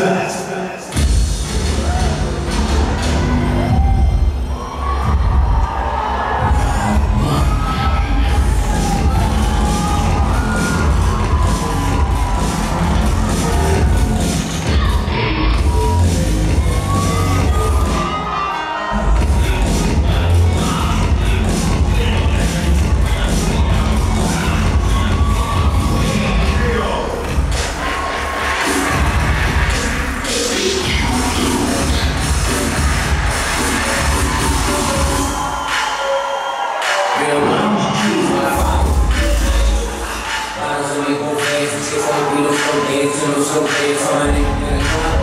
Yes. till so funny.